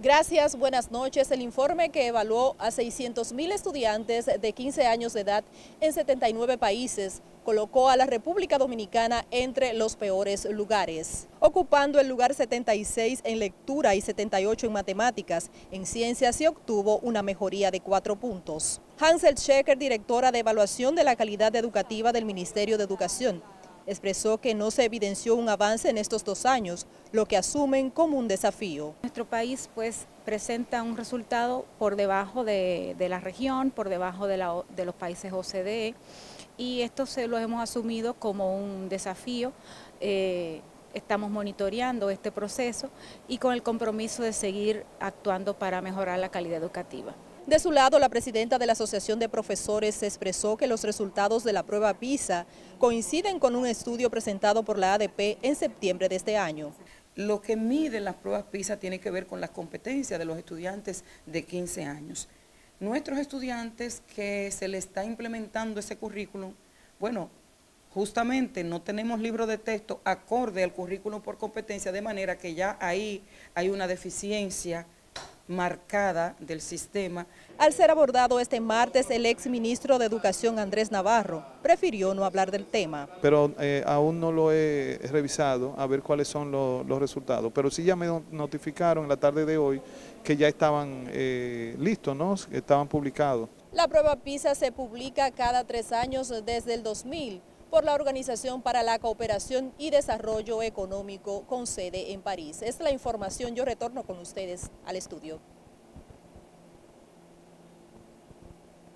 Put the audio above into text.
Gracias, buenas noches. El informe que evaluó a 600.000 estudiantes de 15 años de edad en 79 países colocó a la República Dominicana entre los peores lugares, ocupando el lugar 76 en lectura y 78 en matemáticas. En ciencias se obtuvo una mejoría de cuatro puntos. Hansel Schecker, directora de evaluación de la calidad educativa del Ministerio de Educación, expresó que no se evidenció un avance en estos dos años, lo que asumen como un desafío. Nuestro país pues presenta un resultado por debajo de, la región, por debajo de, los países OCDE y esto se lo hemos asumido como un desafío. Eh, estamos monitoreando este proceso y con el compromiso de seguir actuando para mejorar la calidad educativa. De su lado, la presidenta de la Asociación de Profesores expresó que los resultados de la prueba PISA coinciden con un estudio presentado por la ADP en septiembre de este año. Lo que miden las pruebas PISA tiene que ver con las competencias de los estudiantes de 15 años. Nuestros estudiantes que se les está implementando ese currículum, bueno, justamente no tenemos libro de texto acorde al currículum por competencia, de manera que ya ahí hay una deficiencia marcada del sistema. Al ser abordado este martes, el ex ministro de Educación Andrés Navarro prefirió no hablar del tema. Pero eh, aún no lo he revisado a ver cuáles son los resultados, pero sí ya me notificaron en la tarde de hoy que ya estaban eh, listos, ¿no? estaban publicados. La prueba PISA se publica cada tres años desde el 2000 por la Organización para la Cooperación y Desarrollo Económico con sede en París. Es la información, yo retorno con ustedes al estudio.